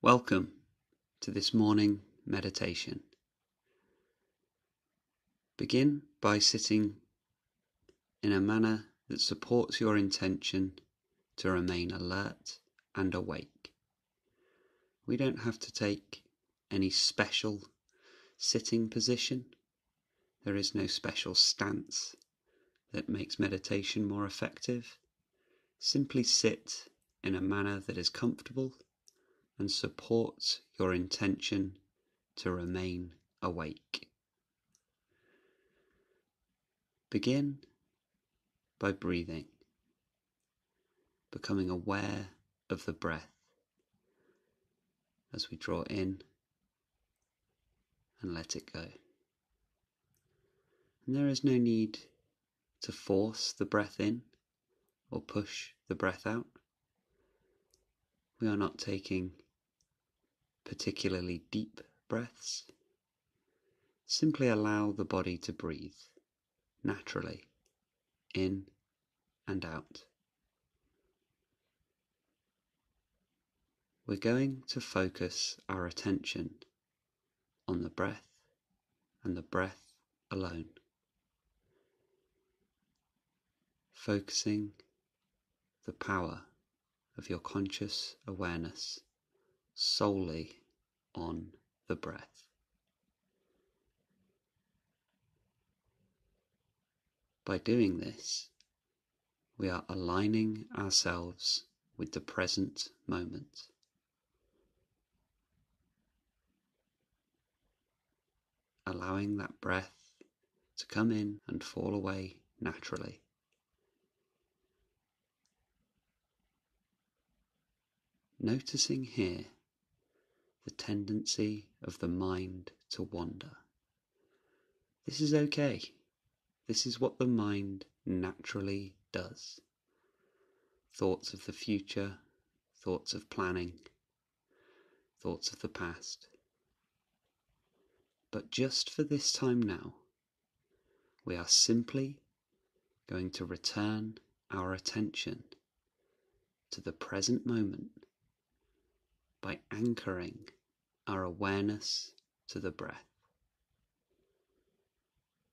Welcome to this morning meditation. Begin by sitting in a manner that supports your intention to remain alert and awake. We don't have to take any special sitting position. There is no special stance that makes meditation more effective. Simply sit in a manner that is comfortable and supports your intention to remain awake. Begin by breathing, becoming aware of the breath as we draw in and let it go. And there is no need to force the breath in or push the breath out. We are not taking particularly deep breaths. Simply allow the body to breathe naturally in and out. We're going to focus our attention on the breath and the breath alone. Focusing the power of your conscious awareness solely on the breath. By doing this, we are aligning ourselves with the present moment. Allowing that breath to come in and fall away naturally. Noticing here the tendency of the mind to wander. This is okay. This is what the mind naturally does. Thoughts of the future, thoughts of planning, thoughts of the past. But just for this time now, we are simply going to return our attention to the present moment by anchoring our awareness to the breath.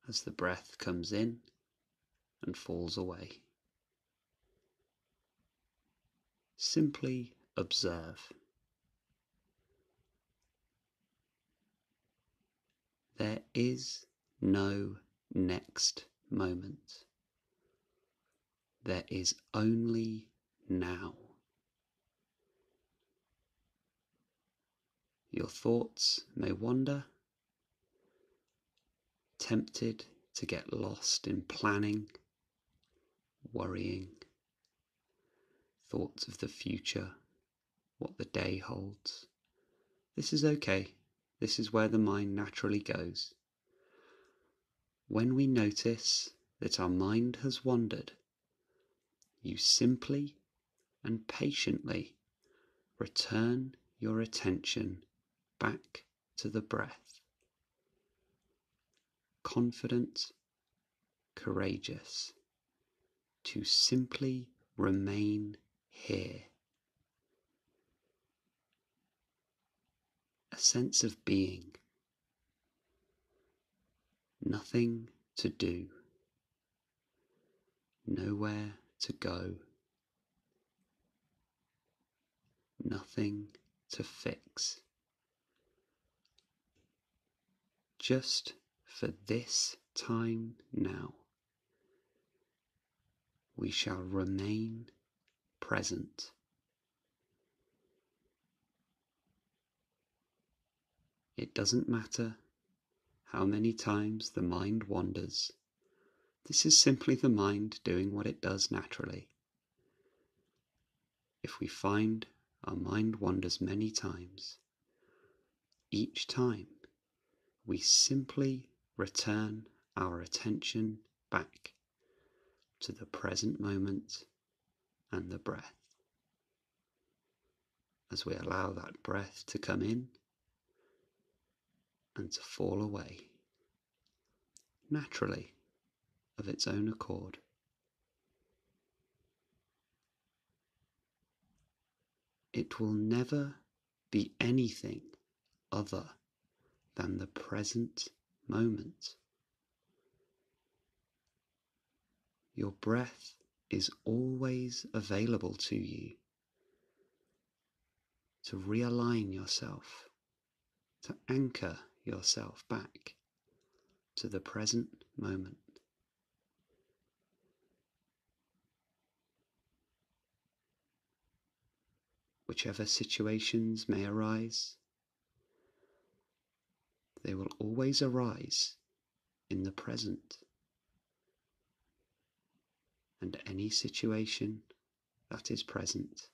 As the breath comes in and falls away, simply observe. There is no next moment. There is only now. Your thoughts may wander, tempted to get lost in planning, worrying, thoughts of the future, what the day holds. This is okay. This is where the mind naturally goes. When we notice that our mind has wandered, you simply and patiently return your attention back to the breath. Confident, courageous, to simply remain here. A sense of being, nothing to do, nowhere to go, nothing to fix. Just for this time now. We shall remain present. It doesn't matter how many times the mind wanders. This is simply the mind doing what it does naturally. If we find our mind wanders many times, each time we simply return our attention back to the present moment and the breath. As we allow that breath to come in and to fall away naturally of its own accord. It will never be anything other than the present moment. Your breath is always available to you to realign yourself, to anchor yourself back to the present moment. Whichever situations may arise, they will always arise in the present. And any situation that is present,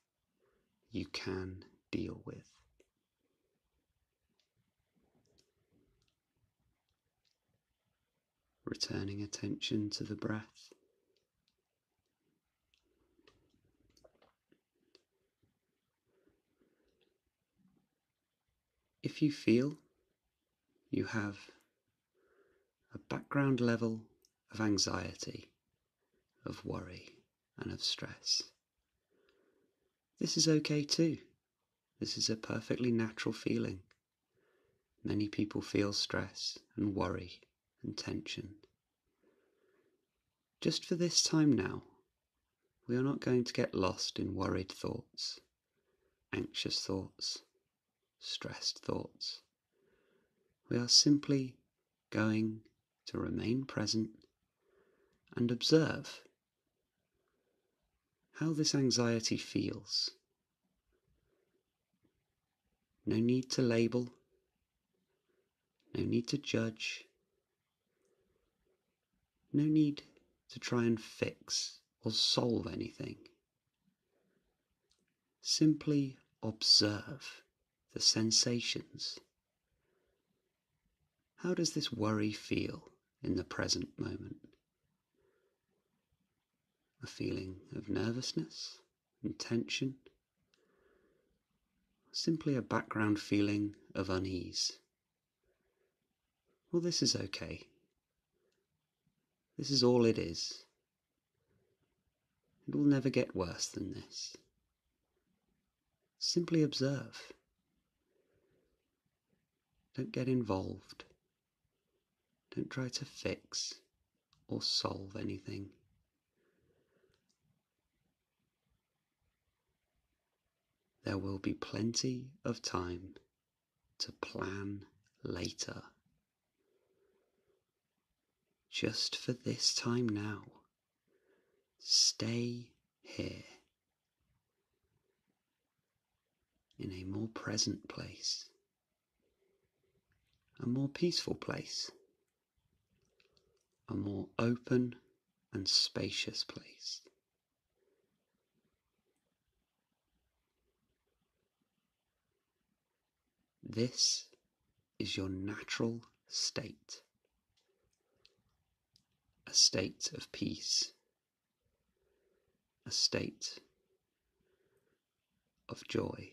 you can deal with. Returning attention to the breath. If you feel you have a background level of anxiety, of worry, and of stress, this is okay too. This is a perfectly natural feeling. Many people feel stress and worry and tension. Just for this time now, we are not going to get lost in worried thoughts, anxious thoughts, stressed thoughts. We are simply going to remain present and observe how this anxiety feels no need to label. No need to judge. No need to try and fix or solve anything. Simply observe the sensations. How does this worry feel in the present moment? A feeling of nervousness and tension? simply a background feeling of unease. Well, this is okay. This is all it is. It will never get worse than this. Simply observe. Don't get involved. Don't try to fix or solve anything. there will be plenty of time to plan later. Just for this time now, stay here in a more present place, a more peaceful place, a more open and spacious place. This is your natural state, a state of peace, a state of joy,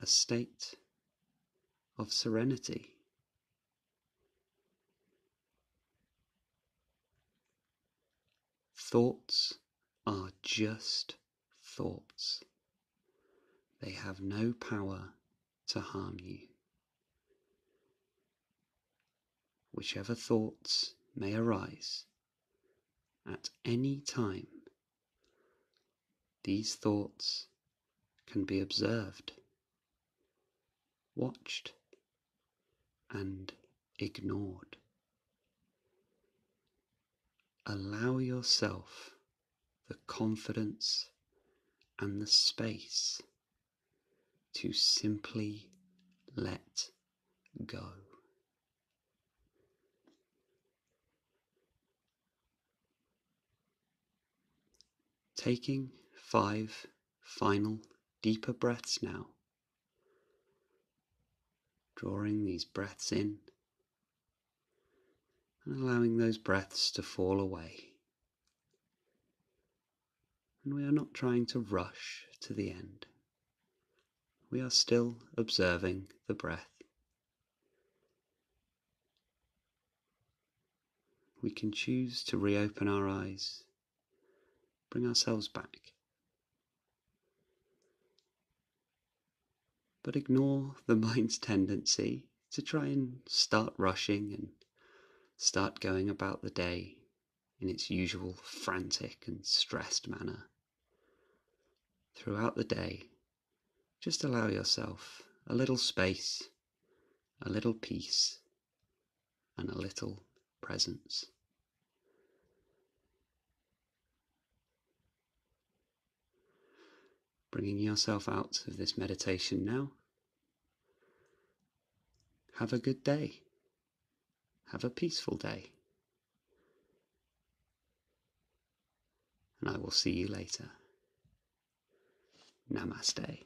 a state of serenity. Thoughts are just thoughts. They have no power to harm you. Whichever thoughts may arise at any time, these thoughts can be observed, watched, and ignored. Allow yourself the confidence and the space to simply let go. Taking five final deeper breaths now, drawing these breaths in and allowing those breaths to fall away. And we are not trying to rush to the end we are still observing the breath. we can choose to reopen our eyes, bring ourselves back. But ignore the mind's tendency to try and start rushing and start going about the day in its usual frantic and stressed manner. Throughout the day, just allow yourself a little space, a little peace, and a little presence. Bringing yourself out of this meditation now. Have a good day. Have a peaceful day. And I will see you later. Namaste.